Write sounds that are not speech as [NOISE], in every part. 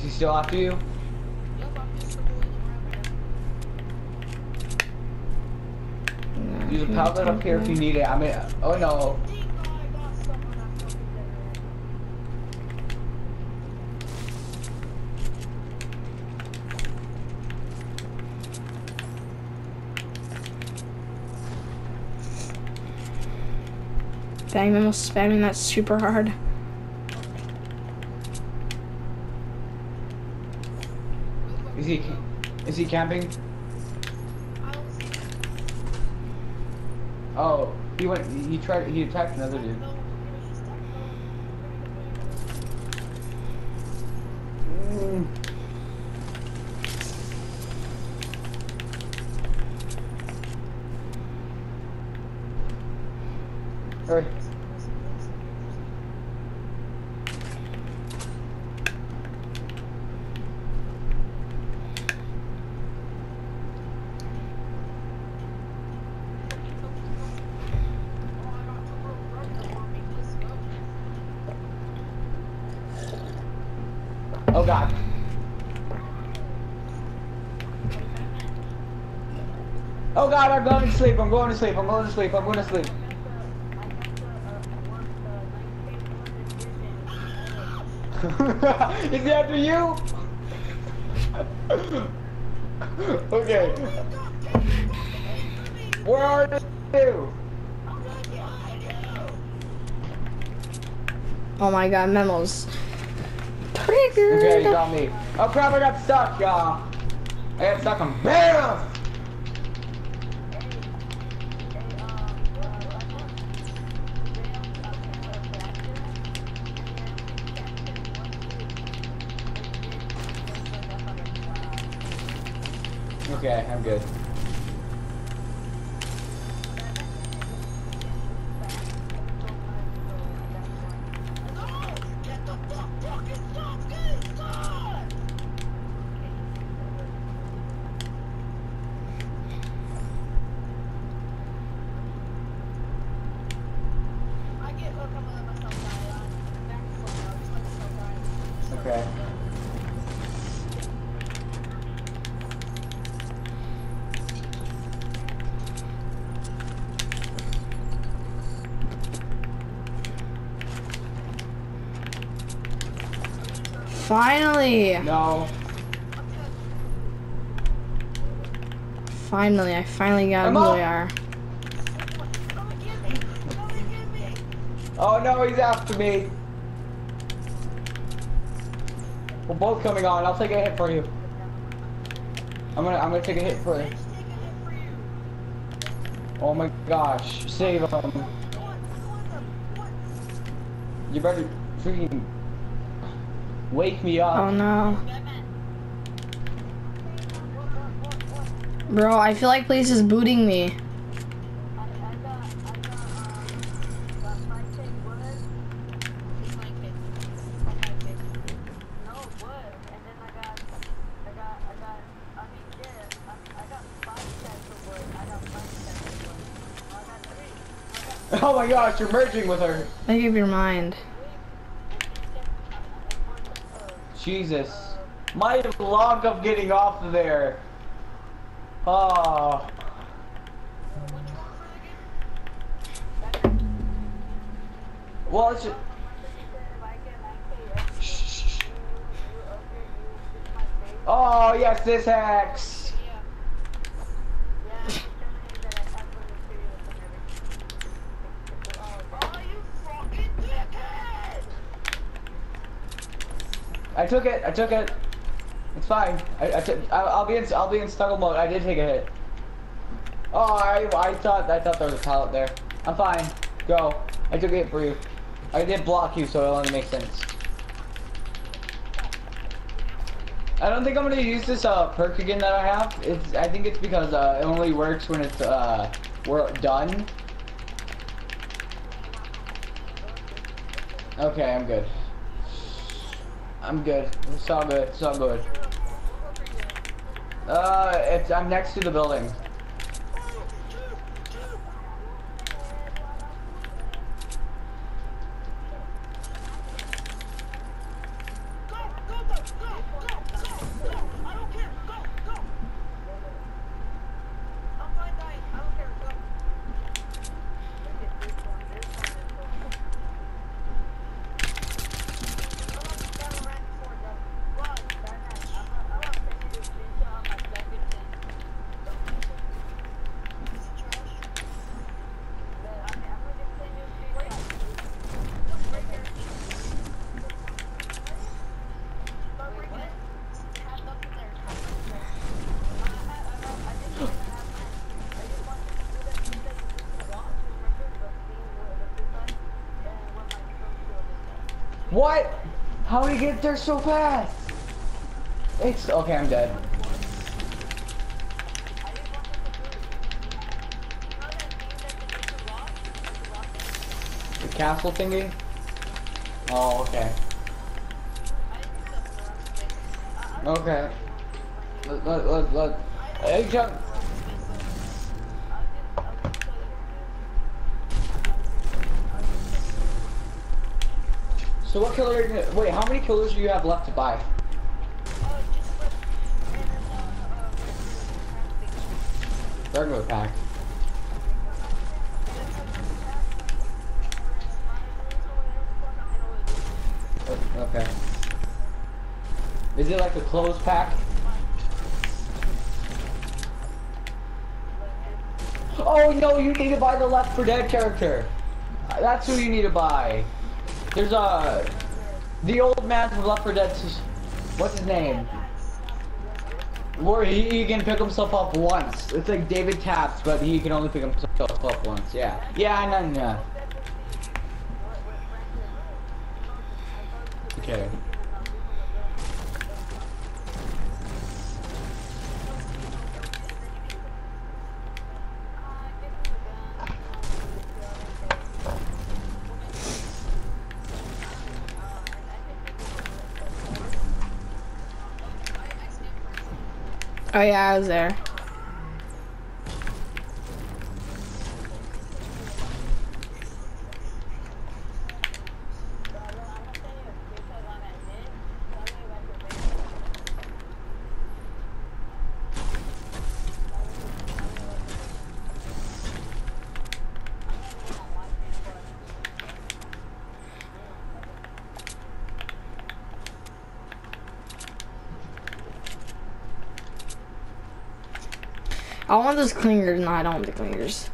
Is he still after you? Use a pallet up here if you need it. I mean, oh no. I I. Dang, I'm almost spamming that super hard. He, is he camping? I don't see that. Oh, he went, he tried, he attacked another dude. No, he's stuck. Mm. Hurry. Oh god. Oh god, I'm going to sleep, I'm going to sleep, I'm going to sleep, I'm going to sleep. [LAUGHS] Is he after you? [LAUGHS] okay. Where are you? Oh my god, memos. Triggered. Okay, you got me. Oh crap, I got stuck, y'all. I got stuck on barrels. Okay, I'm good. Okay. Finally! No. Finally, I finally got Emma? who we are. Oh no, he's after me. We're both coming on. I'll take a hit for you. I'm gonna I'm gonna take a hit for you. Oh my gosh, save him. You better freaking wake me up. Oh no. Bro, I feel like police is booting me. [LAUGHS] Oh my gosh, you're merging with her. Make up your mind. Jesus. My luck of getting off of there. Oh. Well, it's just... Oh, yes, this hacks. I took it. I took it. It's fine. I, I I'll be in. I'll be in struggle mode. I did take a hit. Oh, I, I thought. I thought there was a pallet there. I'm fine. Go. I took a hit for you. I did block you, so it only makes sense. I don't think I'm gonna use this uh, perk again that I have. It's. I think it's because uh, it only works when it's uh, we're done. Okay, I'm good. I'm good. It's all good. It's all good. Uh, it's I'm next to the building. What? How did he get there so fast? It's okay. I'm dead. The castle thingy. Oh, okay. Okay. Let, let, let, let. Hey, jump. So what killer are you gonna, wait, how many killers do you have left to buy? Regular pack. Oh, okay. Is it like a closed pack? Oh no, you need to buy the Left 4 Dead character. That's who you need to buy. There's a the old man from Left 4 Dead. What's his name? Where he, he can pick himself up once. It's like David Tapp's, but he can only pick himself up once. Yeah. Yeah, I know. Oh yeah, I was there. I want those clingers. No, I don't want the clingers.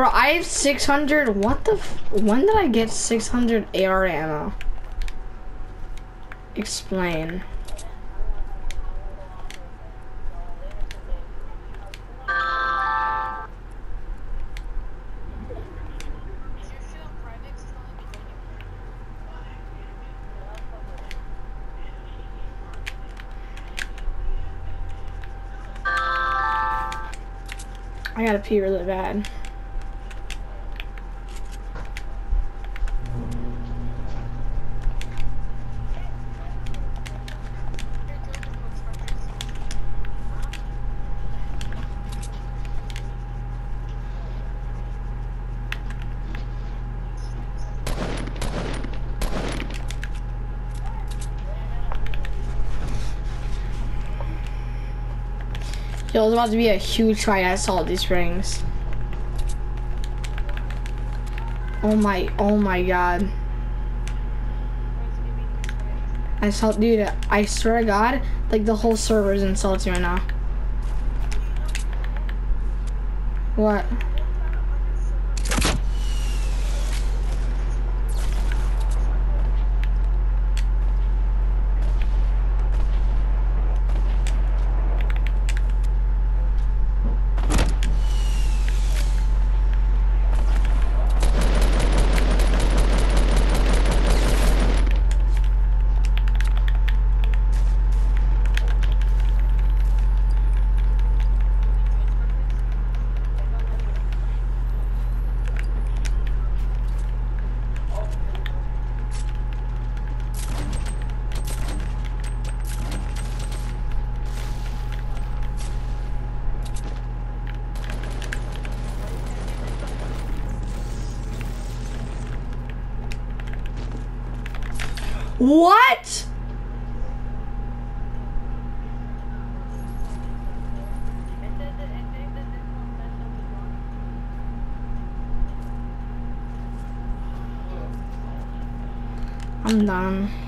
Bro, I have 600. What the? When did I get 600 AR ammo? Explain. I gotta pee really bad. It's about to be a huge fight at these rings. Oh my, oh my god. I saw, dude, I swear to God, like the whole server is in Salty right now. What? I'm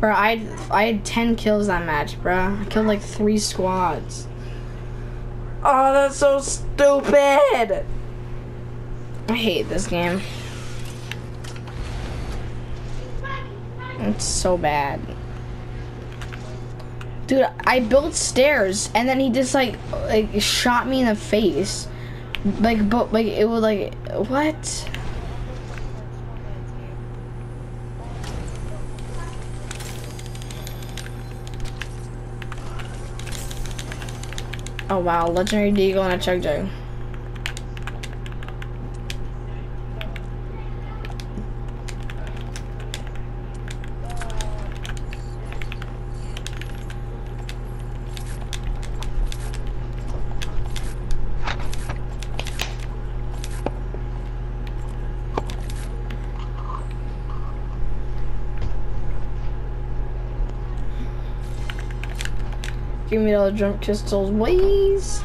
Bro, I I had ten kills that match, bro. I killed like three squads. Oh, that's so stupid. I hate this game. It's so bad. Dude, I built stairs and then he just like like shot me in the face. Like but like it was like what? Oh wow, legendary deagle and a chug jug. Give me all the jump crystals, please.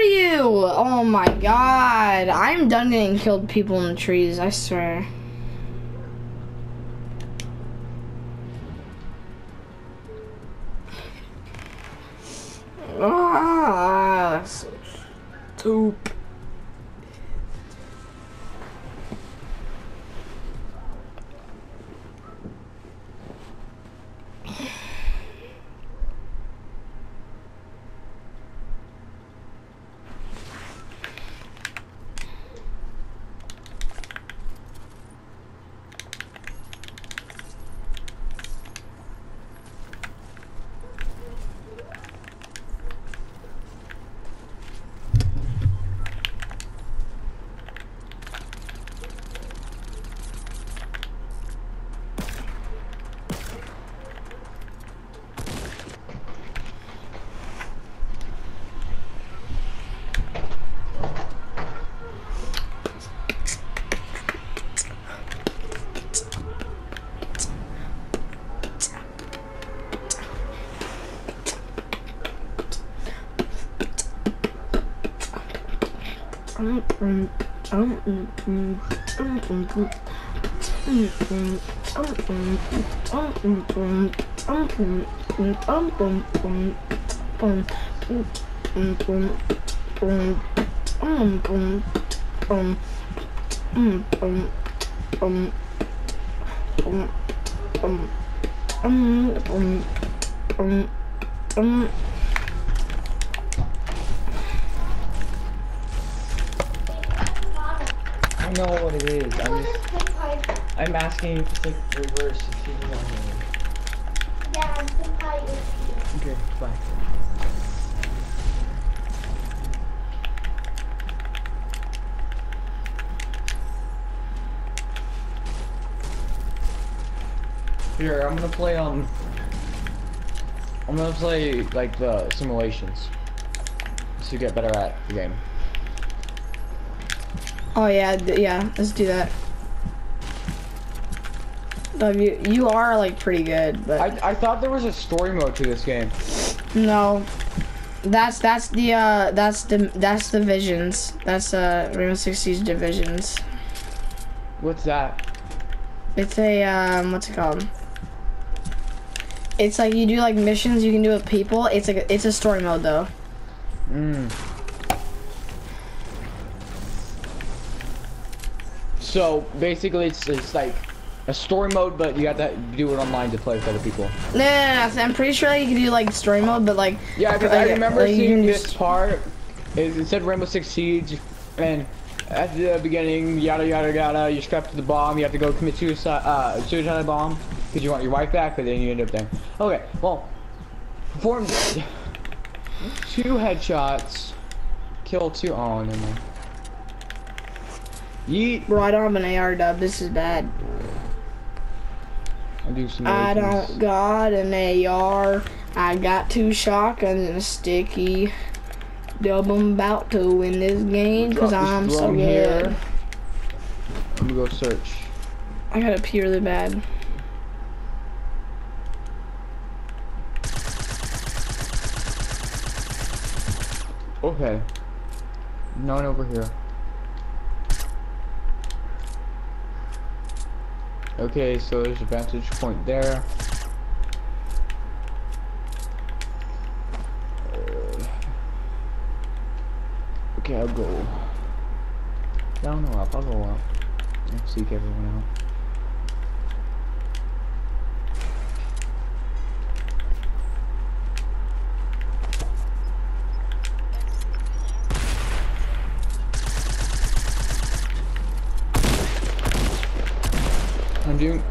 You? Oh my god. I'm done getting killed people in the trees, I swear. um I don't know what it is. I'm just, I'm asking if it's like reverse. If you know Okay, bye. Here, I'm gonna play um. I'm gonna play like the simulations to get better at the game. Oh yeah, d- yeah. Let's do that. W, you are like pretty good, but I I thought there was a story mode to this game. no. That's that's the uh that's the that's divisions. That's uh Rainbow Six Siege divisions. What's that? It's a um what's it called? It's like you do like missions you can do with people. It's like a, it's a story mode though. Mm. So basically, it's it's like a story mode, but you got to do it online to play with other people. No, no, no, no, so I'm pretty sure you can do like story mode, but like Yeah, because like, I remember like, seeing this part. It, it said Rainbow Six Siege, and at the beginning, yada yada yada. You strap to the bomb. You have to go commit suicide, uh, suicide bomb, because you want your wife back, but then you end up there. Okay, well, perform two headshots, kill two. Oh, never mind. Yeet. Bro, I don't have an AR dub. This is bad. I do some. I don't got an AR. I got two shotguns and a sticky. Dub, I'm about to win this game because I'm so good. Let me go search. I gotta pee really bad. Okay. None over here. Okay, so there's a vantage point there. Uh, okay, I'll go. Down or up? I'll go up. And seek everyone out. I'm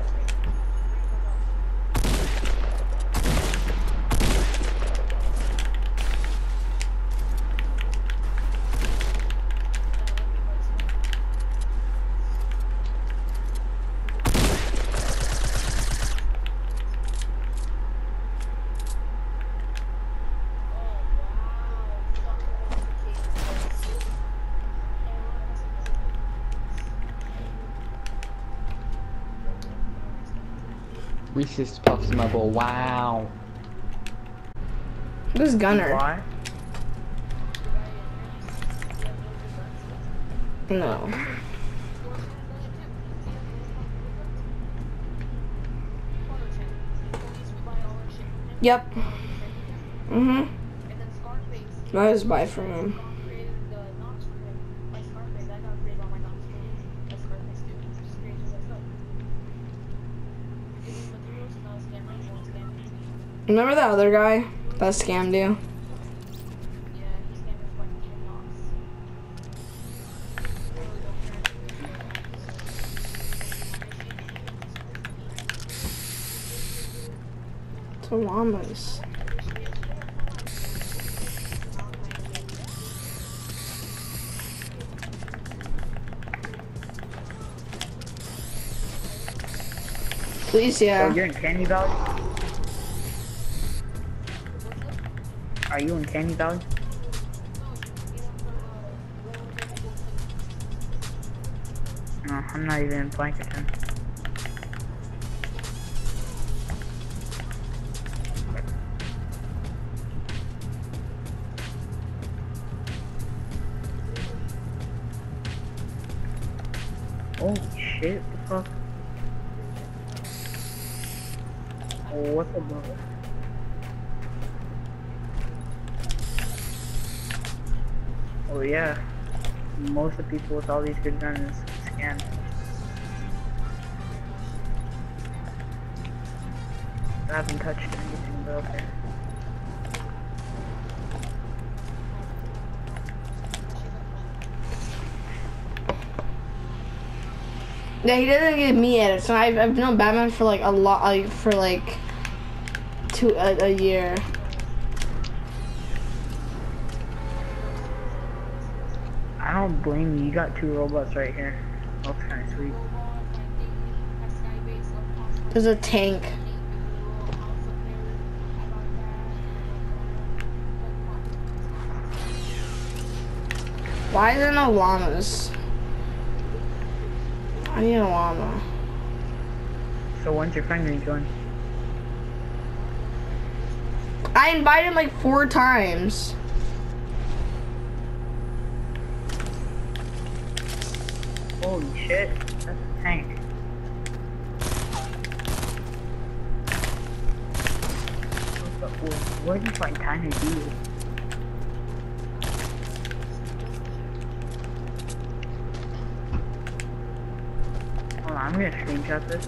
Reese's Puffs in my bowl. Wow. This gunner. Why? No. Yep. Mm-hmm. I then Scarface That is buy from him. created the Knox for him. Like Scarface, I got created on my Knox for him. That's Scarface too. Just created that stuff. Give me materials and I'll scam him, won't scam me. Remember that other guy that scammed you? It's llamas. Please, yeah. Oh, you're in Canny Valley? Are you in Canny Valley? No, I'm not even in Plankerton. People with all these good guns scam. I haven't touched anything, but okay. Yeah, he doesn't get me at it. So I've, I've known Batman for like a lot, like for like two a, a year. I you. Got two robots right here. That's kind of sweet. There's a tank. Why is there no llamas? I need a llama. So when's your friend gonna join? I invited him like four times. Holy shit, that's a tank. Where did you find time to do this? Hold on, I'm gonna screenshot this.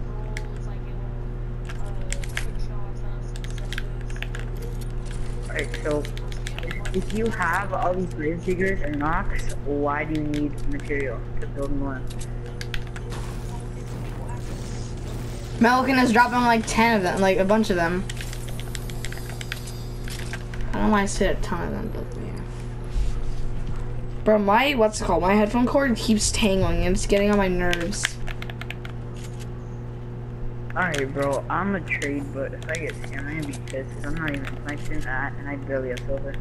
if you have all these grave diggers and knocks, why do you need material to build more? Melican is dropping like 10 of them, like a bunch of them. I don't want to I said a ton of them, but yeah. Bro, my, what's it called? My headphone cord keeps tangling and it's getting on my nerves. Alright, bro, I'm a trade, but if I get scammed, I'm gonna be pissed. I'm not even connecting that, and I barely have silver.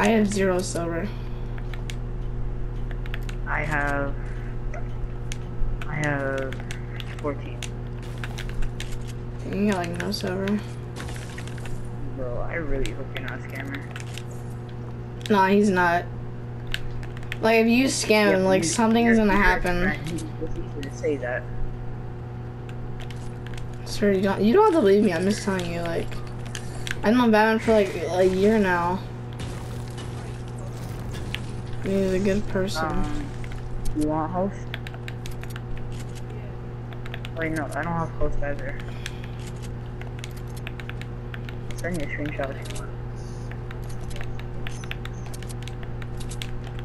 I have zero silver. I have. I have 14. You got like no silver. Bro, I really hope you're not a scammer. Nah, he's not. Like, if you scam him, Yeah, like, you- something is gonna happen. friend. It's easy to say that. Sir, you don't, you don't have to believe me. I'm just telling you, like, I've known Batman for like a year now. He's a good person. Um, you want host? Wait, no, I don't have host either. I'll send you a screenshot if you want.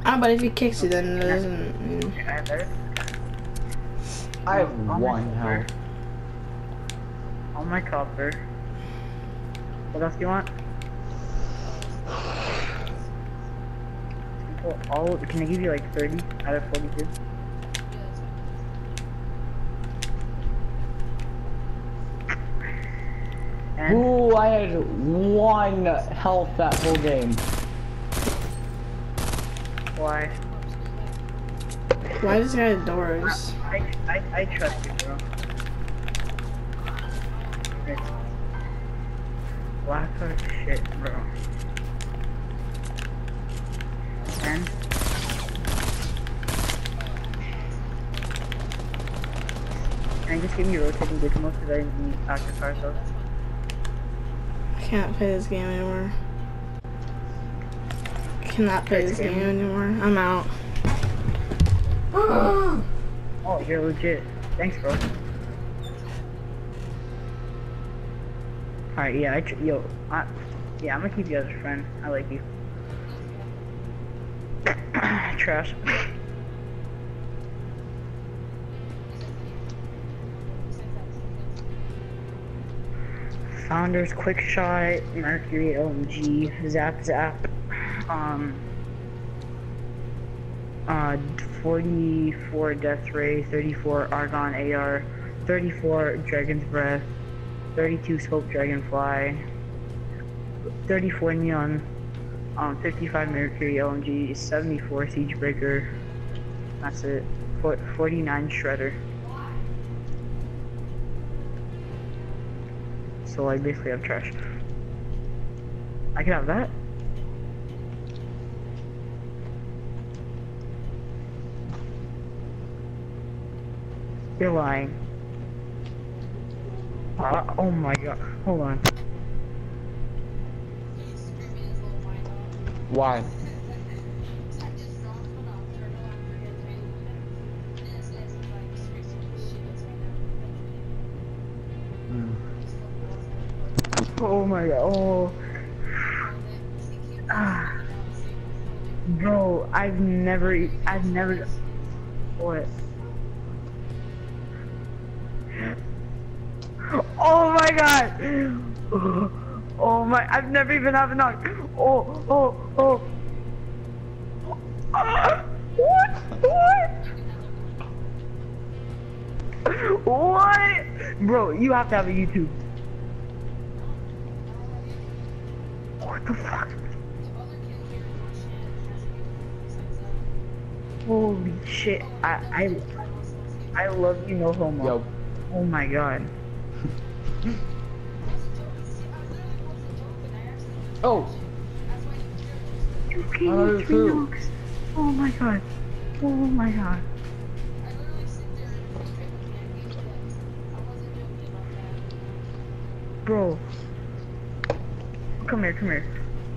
Ah, but if he kicks you, then it doesn't. I have better. I have All my one silver, health. All my copper. What else do you want? Well, all can I give you like 30 out of 42? And Ooh, I had one health that whole game. why? Why does he have doors? I, I, I trust you, bro. It's Black Heart shit, bro. And Can I just give me rotating good mode because I need active car so I can't play this game anymore. I cannot play this game anymore. I'm out. [GASPS] Oh, you're legit. Thanks, bro. Alright, yeah, I tr- yo, I, yeah, I'm gonna keep you as a friend. I like you. [CLEARS THROAT] Trash. Founders, Quick Shot, Mercury, LMG, Zap Zap, um, uh, 44 Death Ray, 34 Argon AR, 34 Dragon's Breath, 32 Scope Dragonfly, 34 Neon, um, 55 Mercury LMG, 74 Siegebreaker, that's it, For- 49 Shredder. So I basically have trash. I can have that. You're lying. Uh, oh my god. Hold on. Why? Oh. Oh. Ah. Bro, I've never, I've never. What? Oh my god! Oh my, I've never even had a knock. Oh, oh, oh. Ah, What? What? What? Bro, you have to have a YouTube. Shit! I I I love you, no homo. Yo, Oh my god. oh, Oh, kills, three knocks. Oh my god. Oh my god. bro. Come here, come here.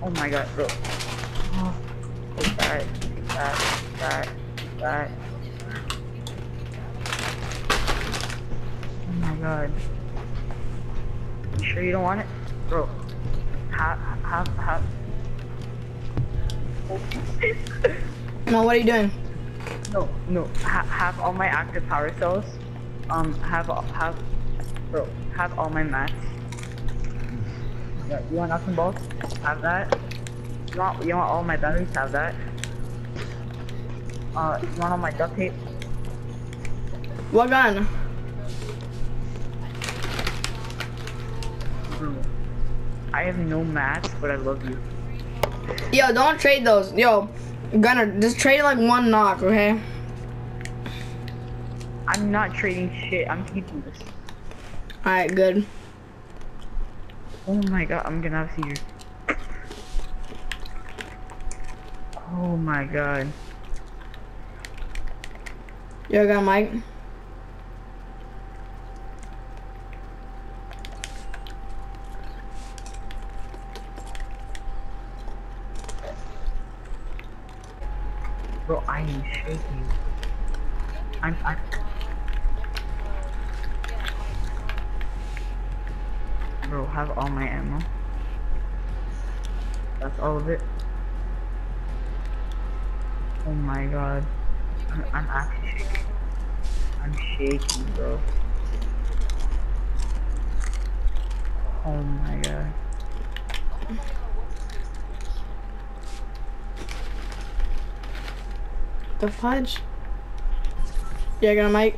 Oh my god, bro. Oh, take that, take that, take that, that. Oh my god. You sure you don't want it? Bro. Have, have, have. No, what are you doing? No, no. Ha have all my active power cells. Um, have have, bro. Have all my mats. Yeah, you want nothing balls? Have that. You want you want all my batteries? Have that. Uh, you want all my duct tape? What gun? I have no mats, but I love you. Yo, don't trade those. Yo, Gunner, just trade like one knock, okay? I'm not trading shit. I'm keeping this. Alright, good. Oh my god, I'm gonna have seizure. Oh my god. Yo, got Mike. Bro, I am shaking. I'm, I'm. Bro, have all my ammo. That's all of it. Oh my god. I'm, actually shaking. I'm shaking, bro. Oh my god. The fudge. Yeah, got Mike.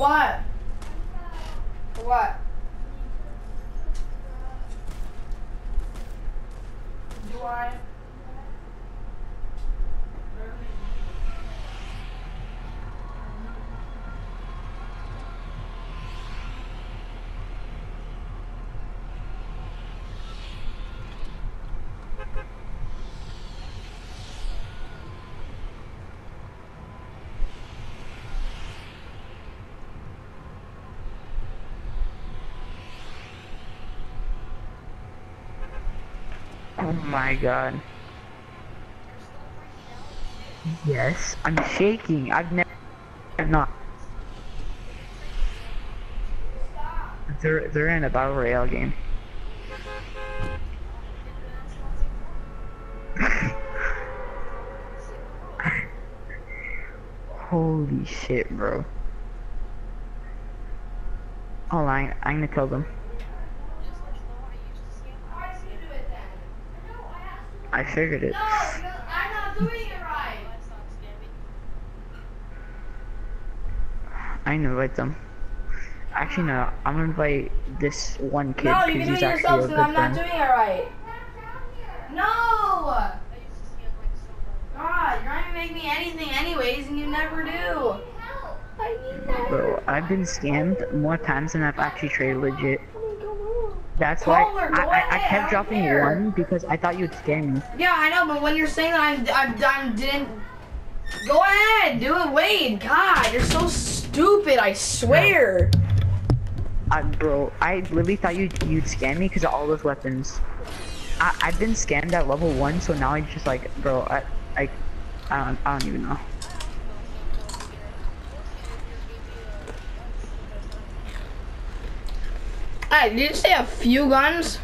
What? What? Do I? Oh my god. Yes, I'm shaking. I've never I've not. They're they're in a battle royale game. [LAUGHS] Holy shit, bro. Hold on, I'm gonna kill them. I figured it. I'm not doing it right. I invite them. Um, actually, no. I'm gonna invite this one kid No, because you can do it yourself a because good I'm not friend. doing it right. No! God, you're not gonna make me anything anyways, and you never do. I need that. Bro, I've been scammed more times than I've actually traded legit. That's why I, I, I I kept dropping care. one because I thought you'd scam me. Yeah, I know, but when you're saying that I'm, I'm, I'm didn't. Go ahead, do it. Wade. God, you're so stupid. I swear. I, bro, I literally thought you'd, you'd scam me because of all those weapons. I, I've been scammed at level one, so now I just like, bro, I, I, I don't, I don't even know. Hey, did you say a few guns?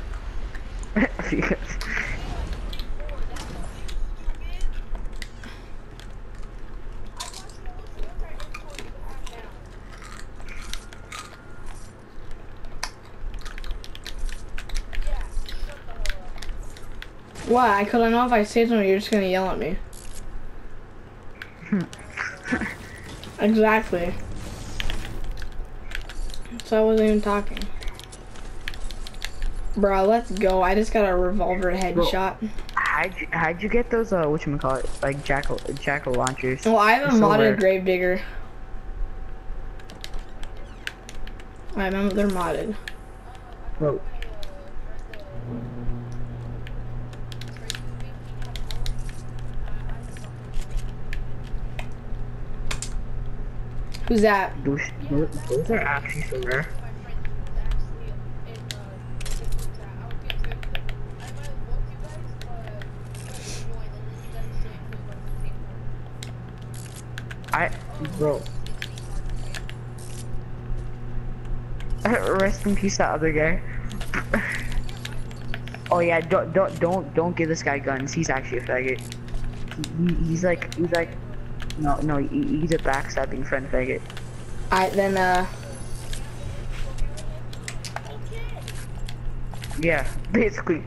Why? Because I know if I say something, you're just gonna yell at me. [LAUGHS] exactly. So I wasn't even talking. Bro, let's go. I just got a revolver headshot. how'd you, how'd you get those uh whatchamacallit, like jackal jackal launchers? Well, I have a modded. Gravedigger. I remember they're modded. Bro, Who's that? those, those, those are actually so rare. I, bro. [LAUGHS] Rest in peace, that other guy. [LAUGHS] oh yeah, don't don't don't don't give this guy guns. He's actually a faggot. He, he- he's like he's like, no no he, he's a backstabbing friend faggot. Alright then uh Yeah, [LAUGHS] basically.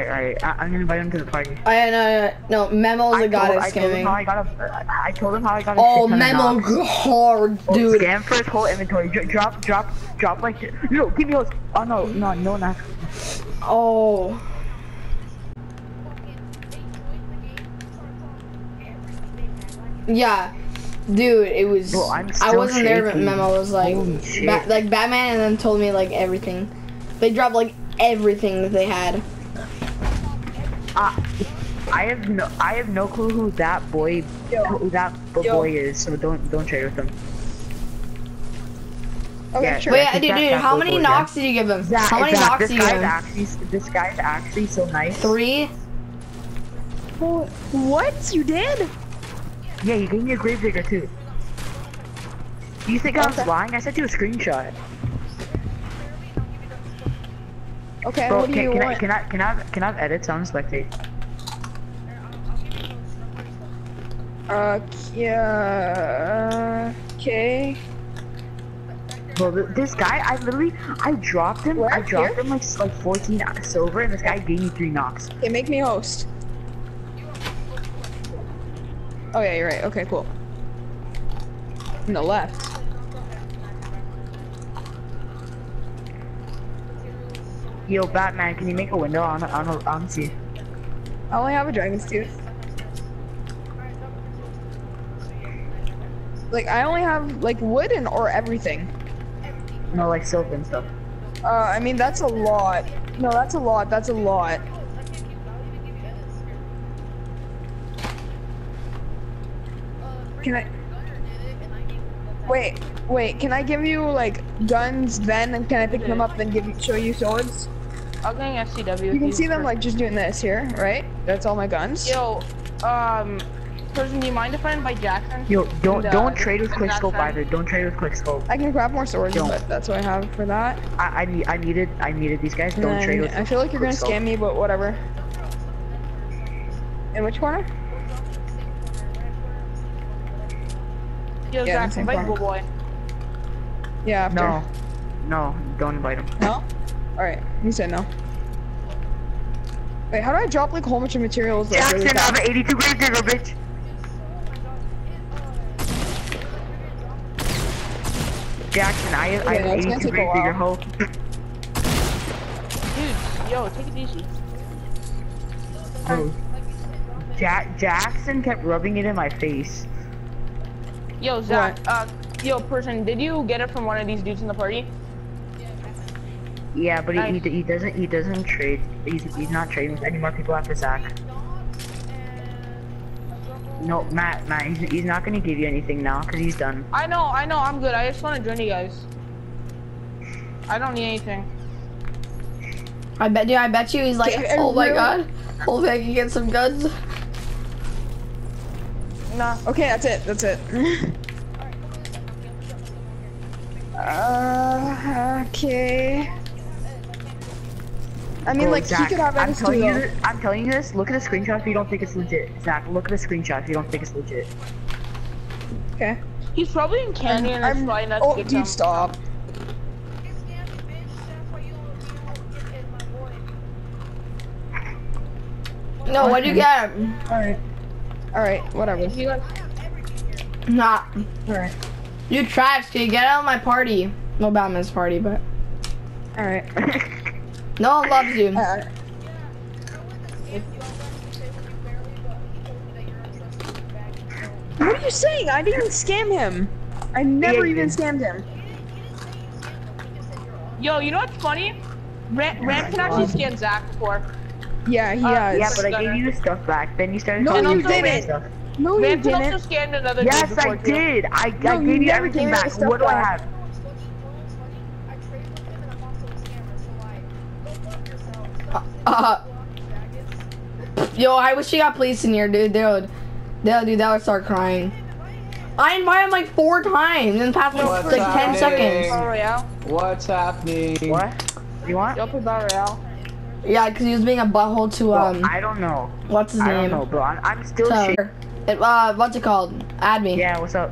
Alright alright, I'm gonna invite him to the party. I know, no, no Memo's I a god at I told him how I got a, I told him how I got a Oh, shit Memo hard, Oh, dude. Scam for his whole inventory. Dro- drop, drop, drop like. No, give me those. Oh no, no, no, not. Oh. Yeah, dude, it was. Bro, I wasn't there, but. Memo was like, ba- like Batman, and then told me like everything. They dropped like everything that they had. I have no, I have no clue who that boy, who that Yo. boy is. So don't, don't trade with him. Okay, Yeah, sure. Wait, dude, that- dude, that how many boy, knocks did you give him? Zach, how many Zach, knocks did you guy's give him? actually, this guy's actually so nice. Three. What? You did? Yeah, you gave me a gravedigger too. Do you think I was lying? I sent you a screenshot. Okay, Bro, what do can, you can, I, can I can I have, can I have edits on spectate? Uh, yeah. Okay. Bro, th- this guy, I literally, I dropped him. Where? I dropped Here? him like like 14 silver, and this guy gave me three knocks. Okay, make me host. Oh yeah, you're right. Okay, cool. On the left. Yo, Batman, can you make a window on on on see? I only have a dragon's tooth. Like I only have like wooden or everything. No, like silver and stuff. Uh, I mean that's a lot. No, that's a lot. That's a lot. Can I? Wait, wait. Can I give you like guns then, and can I pick them up then give you show you swords? I'm getting SCW. You can see them like just doing this here, right? That's all my guns. Yo, um, person, do you mind if I invite Jackson? Yo, don't And, uh, don't trade with quickscope either. Don't trade with quickscope. I can grab more swords, Don't. but that's what I have for that. I I need I needed I needed these guys. Don't then trade with. I feel like you're gonna quickscope. scam me, but whatever. In which corner? Yo, Yeah, Jackson, invite corner. Boy. Yeah, after. No, no, don't invite him. No? Alright, he said no. Wait, how do I drop like a whole bunch of materials? Like, really Jackson, I have fast? an 82 gravedigger, bitch. Jackson, I have, I have it's an gonna 82 take a gravedigger, while. hoe. [LAUGHS] Dude, yo, take it easy. Bro. Ja Jackson kept rubbing it in my face. Yo, Zach, uh, yo, person, did you get it from one of these dudes in the party? Yeah, but he, Nice. he, he doesn't he doesn't trade. He's he's not trading with any more people after Zach. No, Matt, Matt, he's, he's not gonna give you anything now because he's done. I know, I know, I'm good. I just want to join you guys. I don't need anything. I bet you. I bet you. He's like, Okay, oh my really? god. Hold I can get some guns. Nah. Okay, that's it. That's it. [LAUGHS] uh, okay. I mean, Bro, like, Zach, he could have I'm too, telling you, this, I'm telling you this. Look at the screenshot if you don't think it's legit. Zach, look at the screenshot if you don't think it's legit. Okay. He's probably in Canny and I'm, it's flying nuts oh, to get dude, some. stop. No, what'd you get? Alright. Alright, whatever. You got- Nah. Alright. You trash, kid. Get out of my party. No Batman's party, but Alright. [LAUGHS] no one loves you. Alright. What are you saying? I didn't scam him. I never you even did. scammed him. Yo, you know what's funny? Ram, Ram can actually scan Zach before. Yeah, he Uh, has. yeah, but I gave you the stuff back. Then you started No, calling you me bad didn't. stuff. no, you Ram can also didn't. scan another Yes, dude I before too. did. I, No, I you gave you never everything gave me back. What do I have? Uh, yo, I wish you got police in here, dude. Dude, dude, dude, that would start crying. I invited him like four times in the past like, What's like ten happening? seconds. What's happening? What? You want? Yo, play Battle Royale. Yeah, because he was being a butthole to Bro, um, I don't know. what's his I name? don't know, bro. I'm, I'm still To- shaking. it, uh, what's it called? Add me. Yeah, what's up?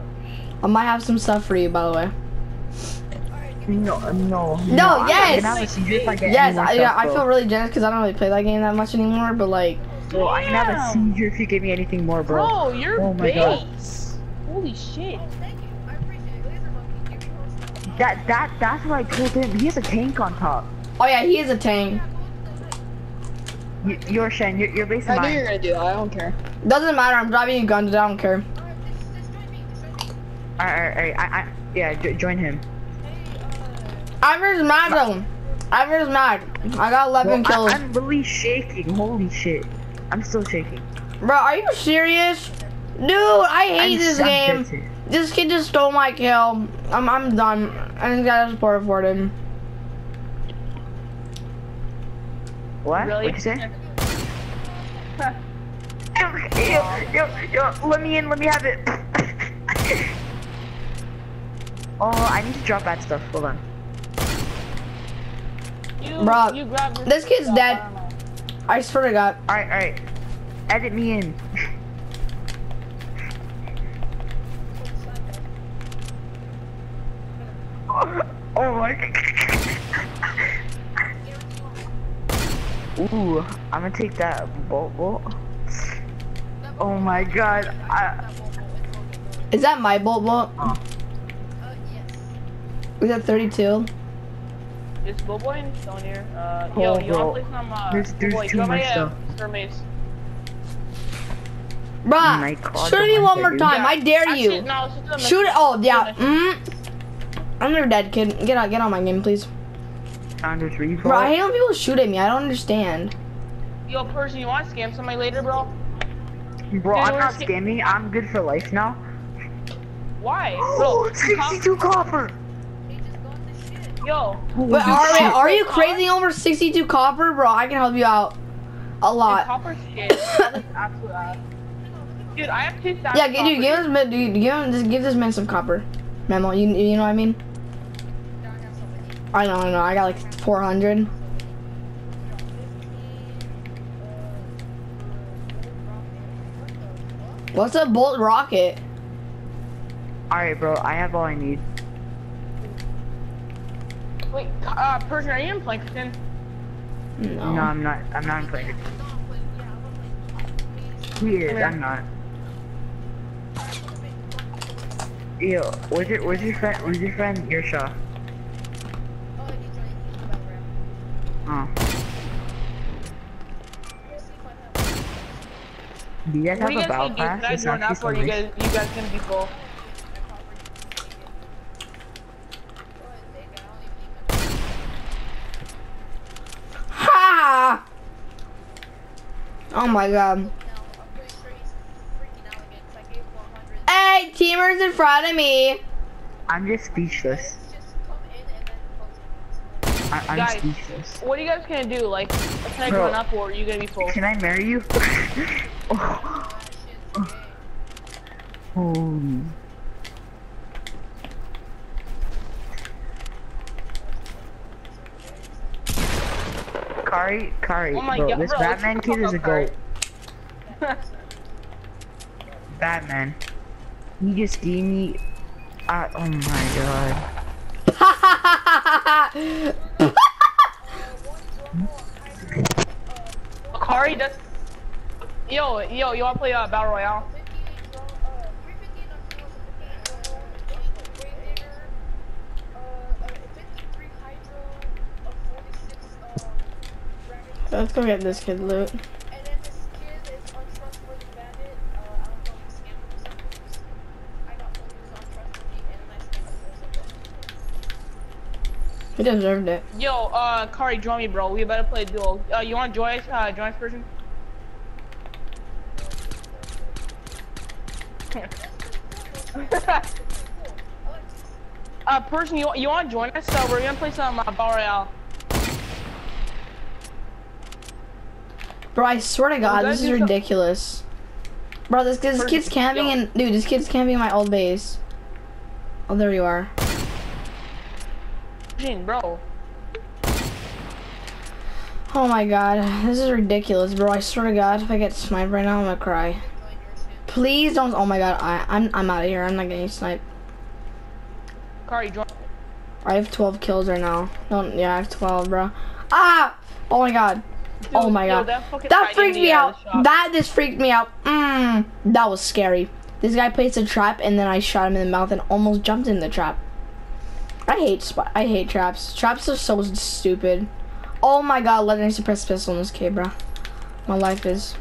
I might have some stuff for you, by the way. No, no. No, I'm yes. gonna have a seizure if I Yes, I, stuff, yeah, I feel really generous because I don't really play that game that much anymore. But like, Bro, I can have a seizure if you give me anything more, bro. Bro, you're Oh my God. base. Holy shit. That that that's what I told him. He has a tank on top. oh yeah, he is a tank. Y- You're Shen. You're, you're based I on knew you're gonna do that. I don't care. Doesn't matter. I'm driving a gun. I don't care. Alright, alright, alright. I, I, yeah, jo- join him. I'm just mad though. I'm just mad. I got 11 Bro, kills. I, I'm really shaking. Holy shit. I'm still shaking. Bro, are you serious? Dude, I hate I'm this I'm game. pissed. This kid just stole my kill. I'm I'm done. I just got a support for him. What? Really? What'd you say? [LAUGHS] yo, yo, yo, let me in, let me have it. [LAUGHS] oh, I need to drop that stuff. Hold on. You, Bruh, you grabbed your this kid's dead. I. I swear to God. Alright, alright. Edit me in. [LAUGHS] oh my god. [LAUGHS] Ooh, I'm gonna take that bolt bolt. Oh my god. I, Is that my bolt bolt? Oh. Yes. Is that 32? It's Boboy and Stone here. Uh, Oh, yo, you bro. wanna play some, uh, There's- there's Boboy, too you want much my, uh, stuff. Mermaids? Bruh, my shoot me one more do. time. I dare Actually, you. no, just Shoot it. Oh, yeah. Mm. I'm never dead, kid. Get out. Get on my game, please. Founders Revolt. Bro, I hate when people shoot at me. I don't understand. Yo, person, you wanna scam somebody later, bro? Bro, Dude, I'm not sca- scamming. I'm good for life now. Why? Oh, [GASPS] Bro, 62 copper. Yo, But are, wait, are you crazy over 62 copper, bro? I can help you out a dude, lot. copper's shit. Copper's absolute ass. Dude, I have two stacks Yeah, of g- dude, give copper. this man, dude, give him, just give this man some copper. Memo, you, you know what I mean? I know, I know. I got like 400. What's a bolt rocket? Alright, bro. I have all I need. Wait, uh, person, are you in Plankerton? No. No, I'm not. I'm not playing. He is. here. I'm not. Yo, where's your where's your friend? Where's your friend? Your Shaw. Oh. Do you guys What have do you a guys battle think, dude? Can pass? I It's join actually up or so you guys, you guys gonna be full? Ha! Oh my god. Hey, teamers in front of me. I'm just speechless. I, I'm Guys. speechless. What are you guys gonna do? Like, can I Bro. join up or are you gonna be full? Can I marry you? [LAUGHS] oh. [LAUGHS] Holy. Kari, Kari, Oh my bro, God, this bro, Batman kid is a goat. [LAUGHS] Batman. He just gave me. Uh, oh my god. [LAUGHS] Kari does. Yo, yo, you wanna play uh, Battle Royale? Let's go get this kid loot. And then this kid is untrustworthy bandit. Uh, I don't know if he's scamming or something. I got told he was untrustworthy and then I scammed him He deserved it. Yo, uh, Kari, join me, bro. We better play a duo. Uh, you want Joyce? Uh, Joyce version? [LAUGHS] [LAUGHS] uh, person, you you want to join us? So we're gonna play some uh, Battle Royale. Bro, I swear to God, this is ridiculous. Bro, this, this kid's camping yo. in, dude, this kid's camping in my old base. Oh, there you are. Person, bro. Oh my God, this is ridiculous, bro. I swear to God, if I get sniped right now, I'm gonna cry. Please don't. Oh my God, I, I'm, I'm out of here. I'm not getting sniped. Kari, join. I have 12 kills right now. Don't. Yeah, I have 12, bro. Ah! Oh my God. Oh my yo, God. that That freaked me out. That just freaked me out. Mmm. That was scary. This guy placed a trap and then I shot him in the mouth and almost jumped in the trap. I hate spot. I hate traps. Traps are so stupid. Oh my god, legendary suppressed pistol in this kid, bro. My life is.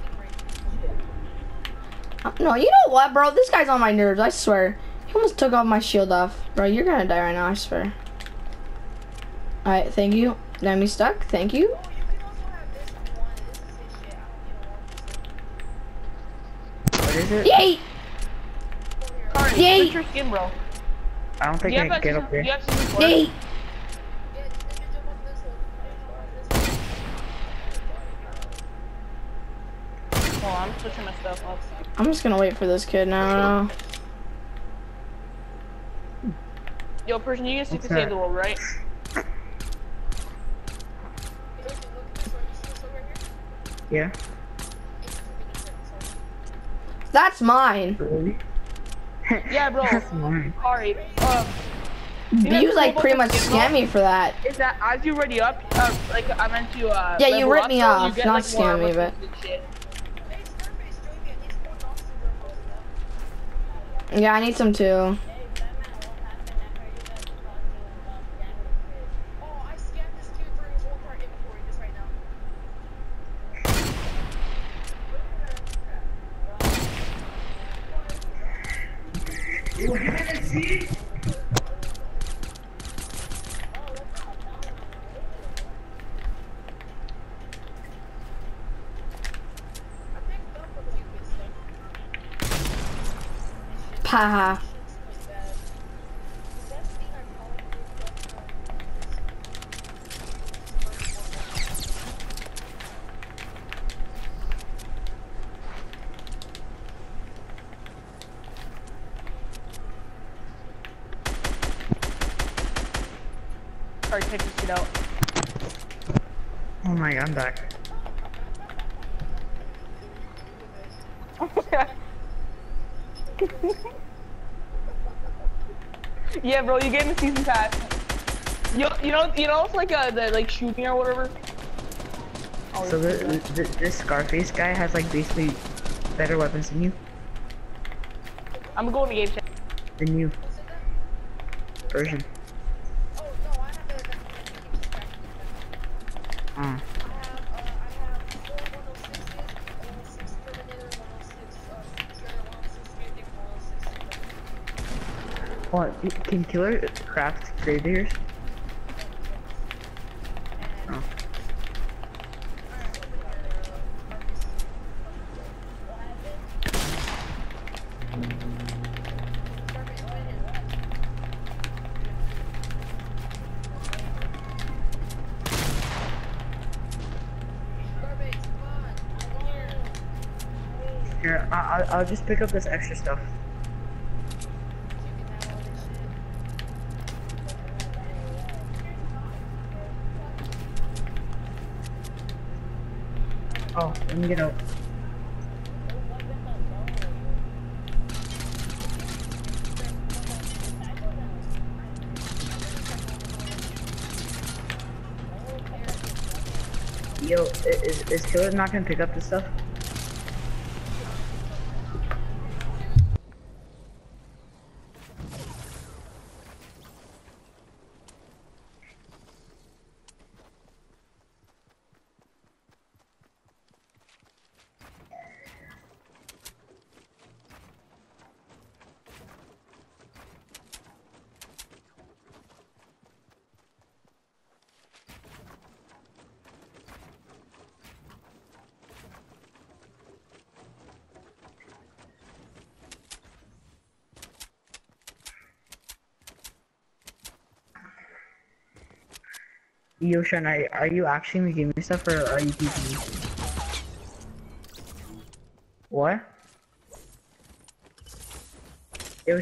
Uh, No, you know what, bro? This guy's on my nerves. I swear. He almost took off my shield off, bro. You're gonna die right now. I swear. All right, thank you. Got me stuck. Thank you. Oh, you can also have this if you want. This is his shit. I don't need a one. What is it? Yay! Kari, Yay. switch your skin, bro. I don't think You I can get up there. you have season four? Yay! Yeah, just you can jump off this one. You can jump off this one. Hold on, I'm switching my stuff up. I'm just gonna wait for this kid now. Hmm. Yo, person, you can stick to What's save that? the world, right? Look at this one. You see this one right here? Yeah. It's two minutes in, so- That's mine. Really? Yeah, bro. That's mine. Kari, um, You know You like pretty much this game, scammed me for that. is that as you ready up, uh, like I meant to, uh, Yeah, you ripped me so off, get, not like, scam me, but- and shit. Hey, Scarface, join me. I need some more officer rifles. Yeah, I need some too. Oh, I scanned this kid for his whole entire inventory just right now. I picked up a few good stuff. Paha. It's pretty bad. The best thing I probably did was, uh, Kari, check this shit out. I'm back. [LAUGHS] yeah, bro, you get in the season pass. You, you know, you know, it's like uh, the like shooting or whatever. Oh, So this- the, the, this Scarface guy has like basically better weapons than you. I'm going to game check. Than you. Version. Can Killer craft graveyards? Oh. Garbage, come on. I'm here. Here, I I'll, I'll just pick up this extra stuff. You can have all this shit. Oh, let me get out. Yo, is, is Killer not gonna pick up this stuff? Yo, Sean, are, are you actually gonna me stuff or are you keeping me? What? Yo,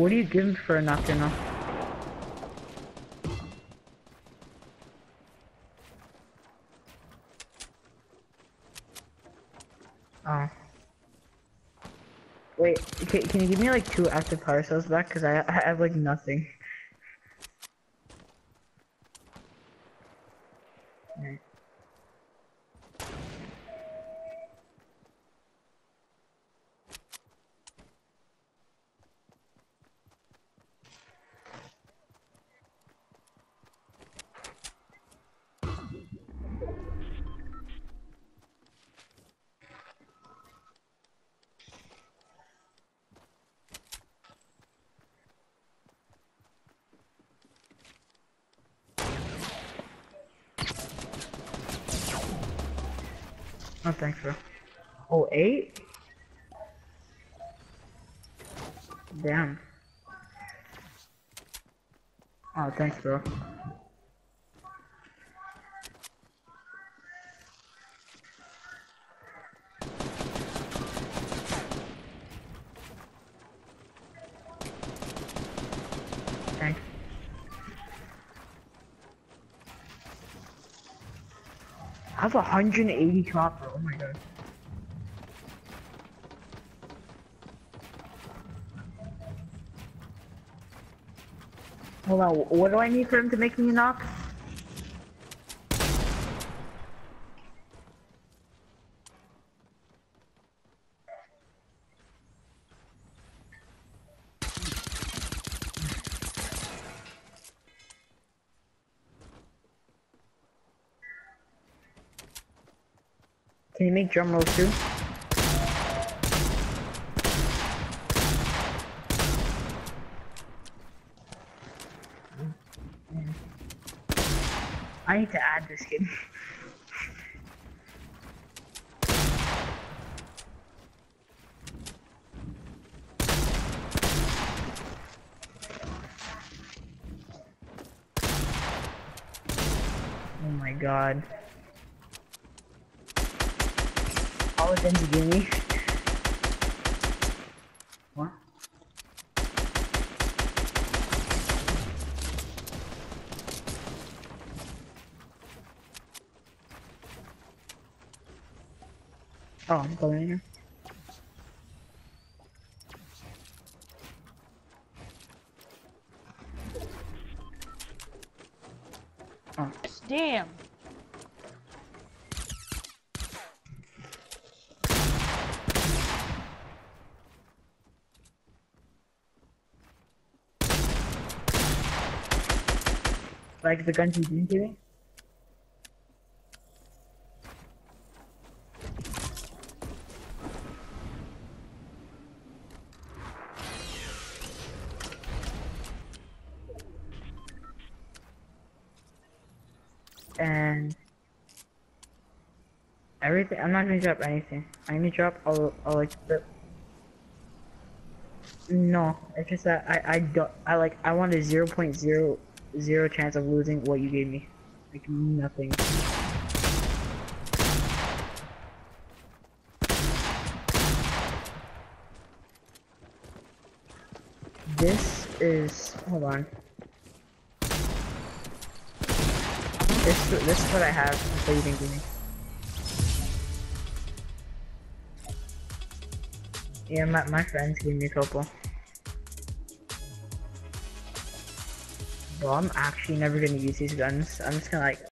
What are you giving for a Nocturno? Oh. Wait, can, can you give me like two active power cells back? Cause I, I have like nothing. Oh, thanks, bro. Oh, eight? Damn. Oh, thanks, bro. Thanks. I have 180 copper. Oh my god. Hold on. What do I need for him to make me a knock? Drum rolls too? I need to add this kid. [LAUGHS] Oh my god. All of them to give me. What? Oh, I'm going in here. Like the guns you didn't give me? And everything. I'm not gonna drop anything. I'm gonna drop all, all like the. No, it's just that I I don't I like I want a zero point zero zero chance of losing what you gave me. Like nothing. This is hold on. This this is what I have that you didn't give me. Yeah, my my friends gave me a couple. Well, I'm actually never gonna use these guns. I'm just gonna like